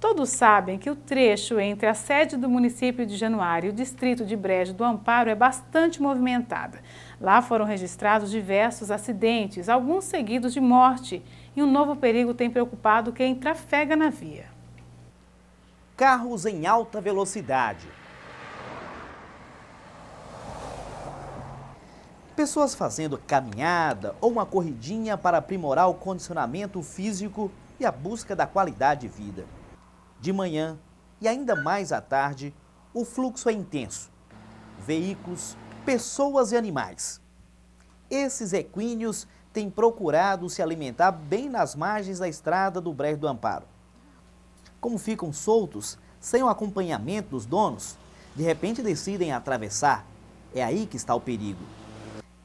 Todos sabem que o trecho entre a sede do município de Januário e o distrito de Brejo do Amparo é bastante movimentada. Lá foram registrados diversos acidentes, alguns seguidos de morte, e um novo perigo tem preocupado quem trafega na via. Carros em alta velocidade. Pessoas fazendo caminhada ou uma corridinha para aprimorar o condicionamento físico e a busca da qualidade de vida de manhã e ainda mais à tarde, o fluxo é intenso. Veículos, pessoas e animais. Esses equíneos têm procurado se alimentar bem nas margens da estrada do Brejo do Amparo. Como ficam soltos, sem o acompanhamento dos donos, de repente decidem atravessar. É aí que está o perigo.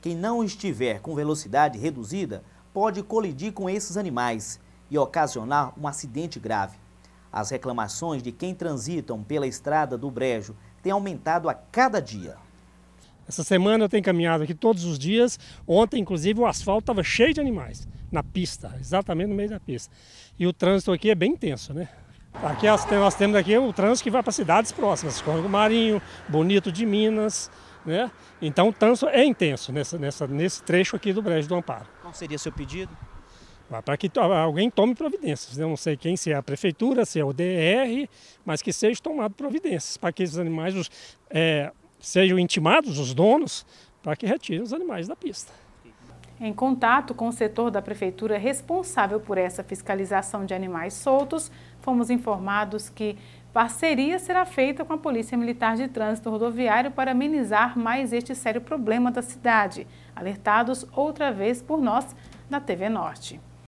Quem não estiver com velocidade reduzida pode colidir com esses animais e ocasionar um acidente grave. As reclamações de quem transitam pela estrada do Brejo têm aumentado a cada dia. Essa semana eu tenho caminhado aqui todos os dias. Ontem, inclusive, o asfalto estava cheio de animais na pista, exatamente no meio da pista. E o trânsito aqui é bem intenso, né? Aqui nós temos aqui o trânsito que vai para cidades próximas, Córrego Marinho, Bonito de Minas, né? Então o trânsito é intenso nessa, nessa, nesse trecho aqui do Brejo do Amparo. Qual seria seu pedido? Para que alguém tome providências. Eu não sei quem, se é a prefeitura, se é o DR, mas que seja tomado providências para que esses animais os, é, sejam intimados, os donos, para que retirem os animais da pista. Em contato com o setor da prefeitura responsável por essa fiscalização de animais soltos, fomos informados que parceria será feita com a Polícia Militar de Trânsito Rodoviário para amenizar mais este sério problema da cidade, alertados outra vez por nós na TV Norte.